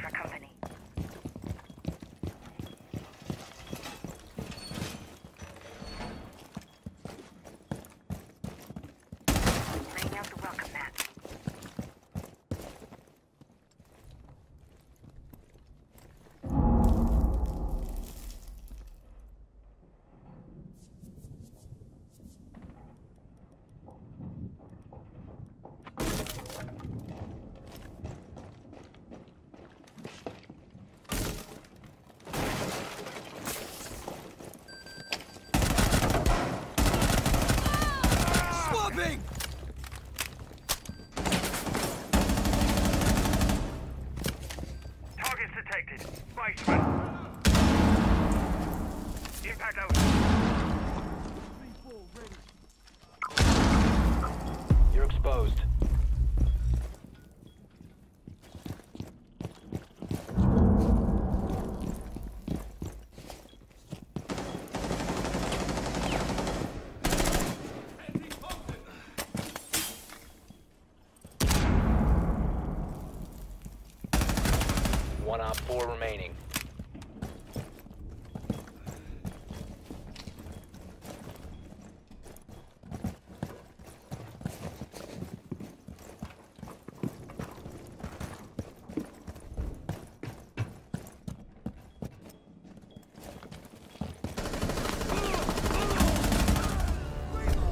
for company. Detected. Impact out. One op four remaining.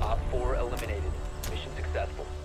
Op 4 eliminated. Mission successful.